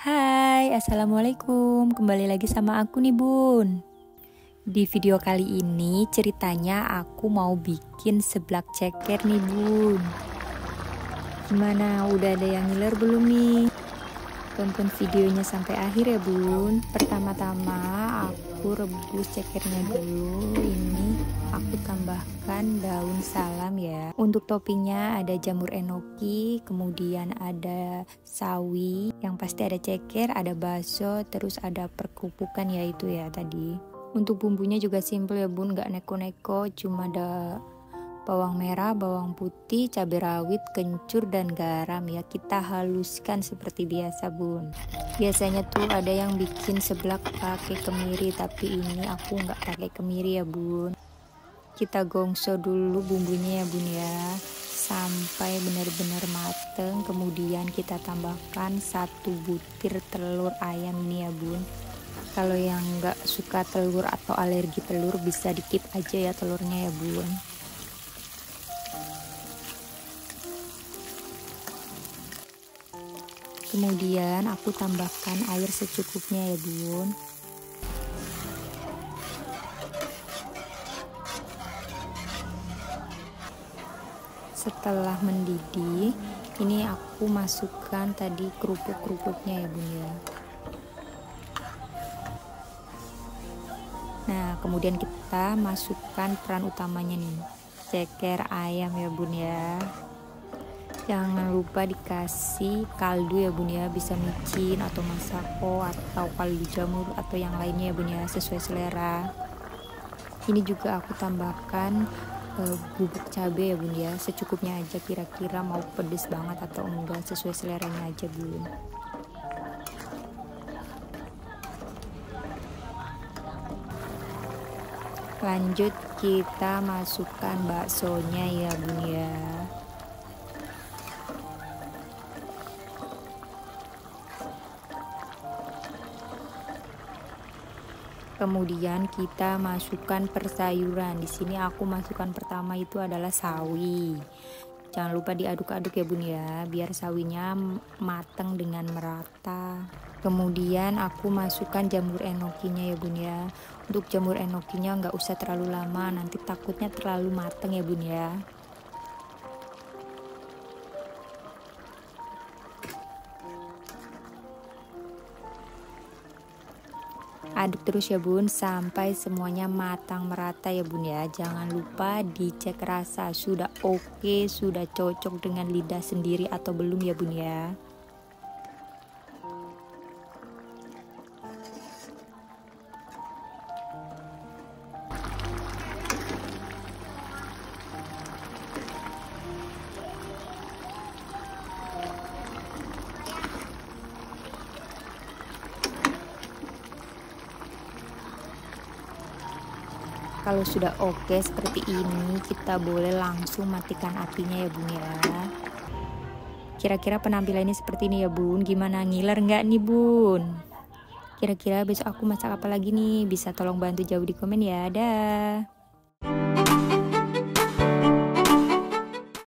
Hai, Assalamualaikum. Kembali lagi sama aku nih bun. Di video kali ini ceritanya aku mau bikin seblak ceker nih bun. Gimana, udah ada yang ngiler belum nih? Tonton videonya sampai akhir ya bun. Pertama-tama aku rebus cekernya dulu. Ini aku tambahkan daun salam ya. Untuk toppingnya ada jamur enoki kemudian ada sawi yang pasti ada ceker ada bakso terus ada perkupukan ya itu ya tadi. Untuk bumbunya juga simple ya bun. Nggak neko-neko cuma ada bawang merah, bawang putih, cabai rawit, kencur, dan garam. Ya kita haluskan seperti biasa bun. Biasanya tuh ada yang bikin seblak pakai kemiri tapi ini aku nggak pakai kemiri ya bun. Kita gongso dulu bumbunya ya bun ya. Sampai benar-benar mateng. Kemudian kita tambahkan satu butir telur ayam ini ya bun. Kalau yang nggak suka telur atau alergi telur bisa dikit aja ya telurnya ya bun kemudian aku tambahkan air secukupnya ya bun. Setelah mendidih ini aku masukkan tadi kerupuk-kerupuknya ya bun ya. Nah kemudian kita masukkan peran utamanya nih ceker ayam ya bun ya jangan lupa dikasih kaldu ya bun ya. Bisa micin atau masako atau kaldu jamur atau yang lainnya ya bun ya sesuai selera. Ini juga aku tambahkan uh, bubuk cabai ya bun ya. Secukupnya aja kira-kira mau pedes banget atau enggak sesuai seleranya aja bun. Lanjut kita masukkan baksonya ya bun ya kemudian kita masukkan persayuran. Di sini aku masukkan pertama itu adalah sawi. Jangan lupa diaduk-aduk ya bun ya. Biar sawinya matang dengan merata. Kemudian aku masukkan jamur enokinya ya bun ya. Untuk jamur enokinya nggak usah terlalu lama. Nanti takutnya terlalu matang ya bun ya aduk terus ya bun sampai semuanya matang merata ya bun ya. Jangan lupa dicek rasa sudah oke sudah cocok dengan lidah sendiri atau belum ya bun ya kalau sudah oke seperti ini kita boleh langsung matikan apinya ya bun ya. Kira-kira penampilannya seperti ini ya bun. Gimana ngiler nggak nih bun? Kira-kira besok aku masak apa lagi nih? Bisa tolong bantu jawab di komen ya. Dah